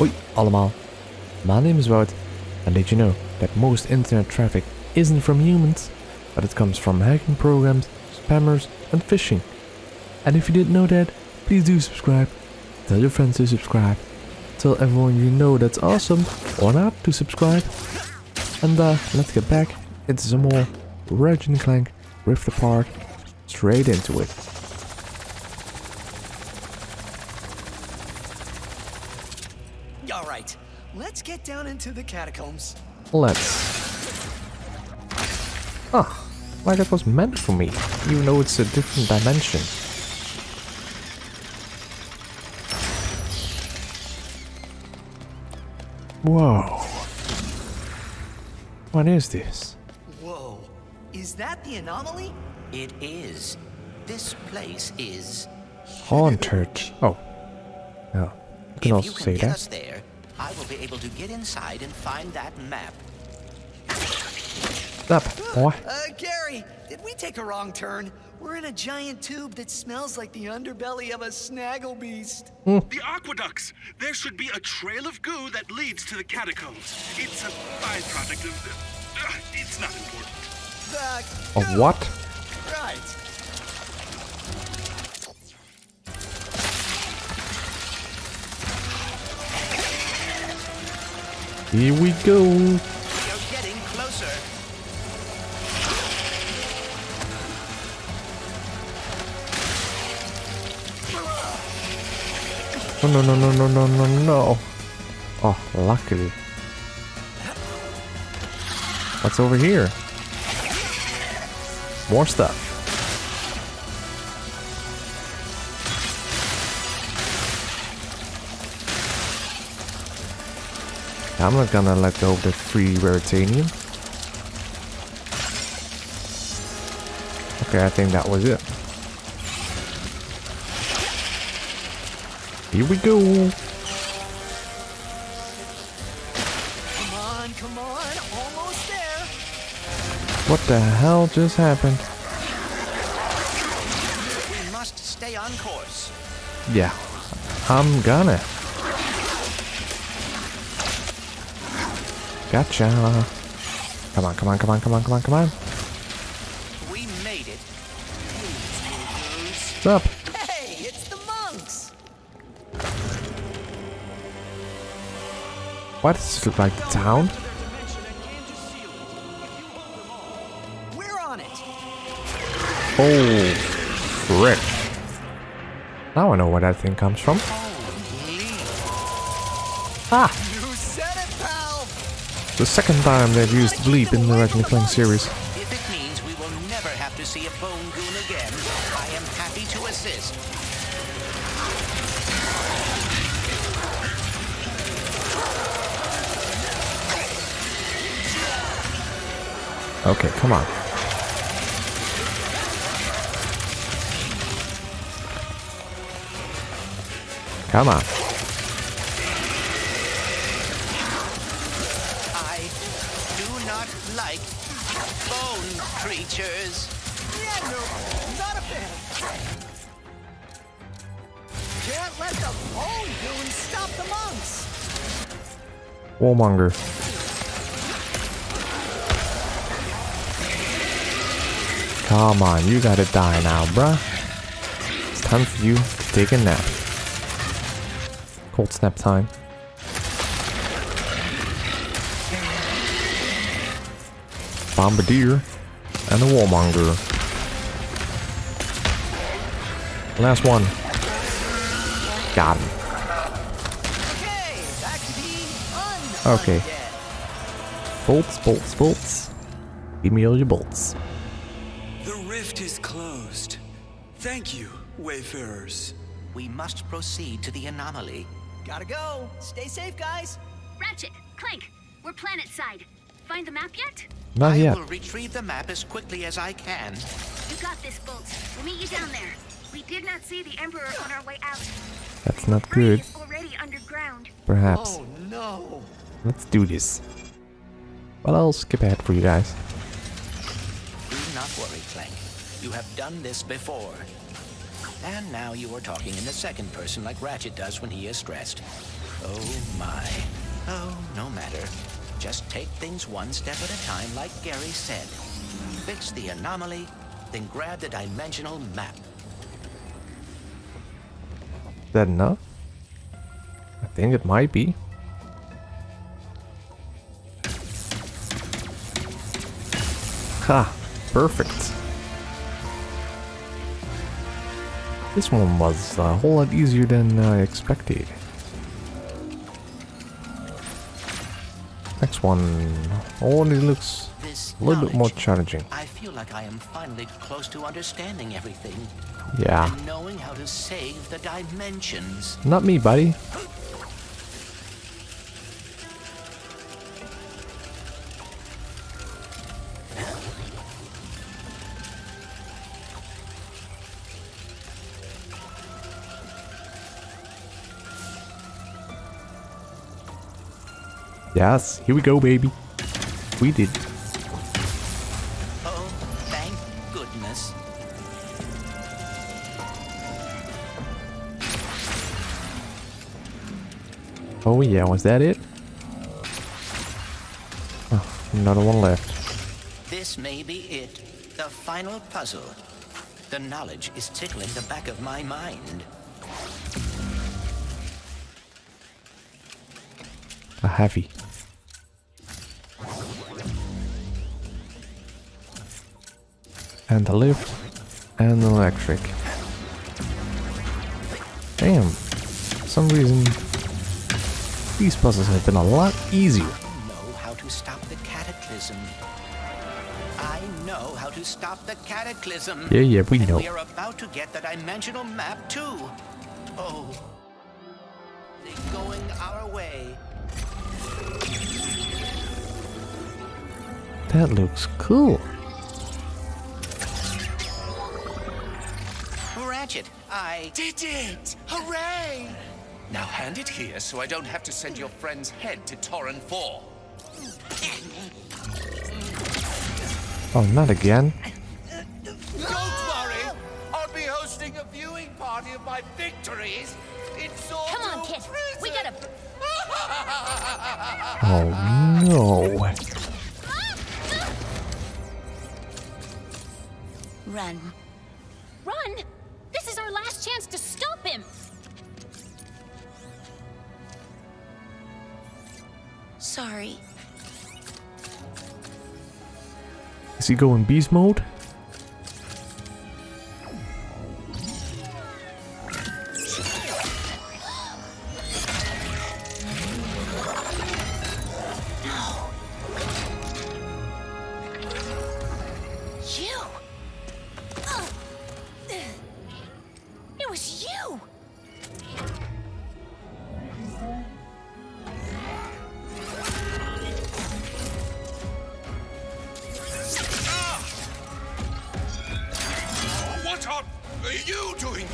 Hoi allemaal, my name is Wout and did you know that most internet traffic isn't from humans, but it comes from hacking programs, spammers and phishing. And if you didn't know that, please do subscribe, tell your friends to subscribe, tell everyone you know that's awesome or not to subscribe. And uh, let's get back into some more Ratchet Clank Rift Apart, straight into it. All right, let's get down into the catacombs. Let's. Ah, like that was meant for me, even though it's a different dimension. Whoa. What is this? Whoa, is that the anomaly? It is. This place is. Haunted. Oh. Yeah. You can if also you can say that. there, I will be able to get inside and find that map. Up, boy. Uh, Gary, did we take a wrong turn? We're in a giant tube that smells like the underbelly of a snaggle beast. The aqueducts! There should be a trail of goo that leads to the catacombs. It's a byproduct of. Uh, it's not important. The A what? Right. Here we go. You're getting closer. Oh, no, no, no, no, no, no, no. Oh, luckily. What's over here? More stuff. I'm not gonna let go of the free Raritanium. Okay, I think that was it. Here we go. Come on, come on, almost there. What the hell just happened? We must stay on course. Yeah, I'm gonna. Gotcha. Come on, come on, come on, come on, come on, come on. We made it. What's up? Hey, it's the monks. Why does this look like the town? We're on it. Oh, frick. Now I know where that thing comes from. Ah, the second time they've used bleep in the Ratchet Clank series. If it means we will never have to see a bone goon again, I am happy to assist. Okay, come on. Come on. Creatures. Yeah, no, not a fan. Can't let the bone goons stop the monks. Warmonger. Come on, you gotta die now, bruh. It's time for you to take a nap. Cold snap time. Bombardier and a Warmonger. Last one. Got him. Okay, back to being Okay. undead. Bolts, bolts, bolts. Give me all your bolts. The rift is closed. Thank you, wayfarers. We must proceed to the anomaly. Gotta go. Stay safe, guys. Ratchet, Clank, we're planet side. Find the map yet? Not I yet. will retrieve the map as quickly as I can. You got this, Bolts. We'll meet you down there. We did not see the Emperor on our way out. That's not good. already underground. Perhaps. Oh no. Let's do this. Well, I'll skip ahead for you guys. Do not worry, Clank. You have done this before. And now you are talking in the second person like Ratchet does when he is stressed. Oh my. Oh, no matter. Just take things one step at a time, like Gary said. Fix the anomaly, then grab the dimensional map. Is that enough? I think it might be. Ha! Perfect. This one was a whole lot easier than I expected. Next one oh, only looks This a little bit more challenging. I feel like I am finally close to understanding everything Yeah. knowing how to save the dimensions. Not me, buddy. Yes, here we go, baby. We did. Oh, thank goodness. Oh yeah, was that it? Oh, another one left. This may be it. The final puzzle. The knowledge is tickling the back of my mind. A heavy. And a lift. And an electric. Damn. For some reason, these puzzles have been a lot easier. I know how to stop the cataclysm. I know how to stop the cataclysm. Yeah, yeah, we and know. We are about to get the dimensional map too. Oh, they're going our way. That looks cool. Ratchet, I Did it! Hooray! Now hand it here so I don't have to send your friend's head to Torren 4. Oh, not again. Don't worry! I'll be hosting a viewing party of my victories in Sword Come on, kid. We gotta. Oh no. Run. Run! Chance to stop him! Sorry. Is he going beast mode?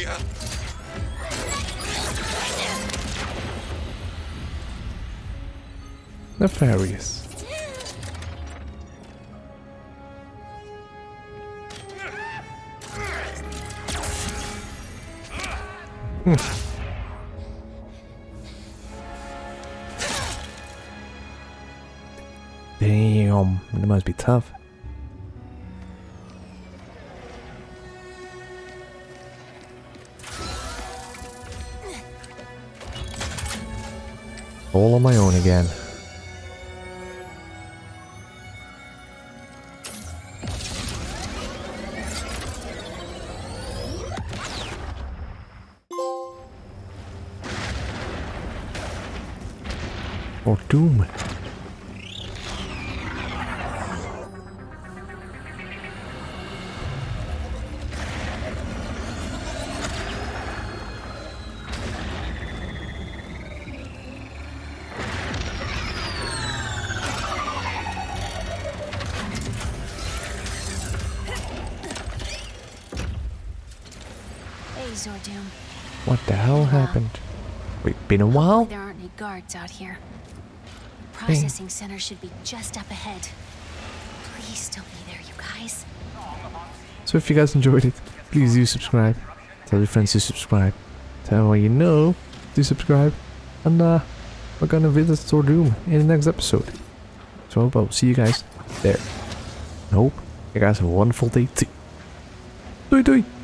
Here? Nefarious. Hmm. Damn, that must be tough. All on my own again. Or Doom. What the hell happened? Wait, been a while? There aren't any guards out here. The processing center should be just up ahead. Please don't be there, you guys. So if you guys enjoyed it, please do subscribe. Tell your friends to subscribe. Tell everyone you know to subscribe. And uh, we're gonna visit Zordoom in the next episode. So I hope I'll see you guys there. I hope you guys have a wonderful day too. Doei doei!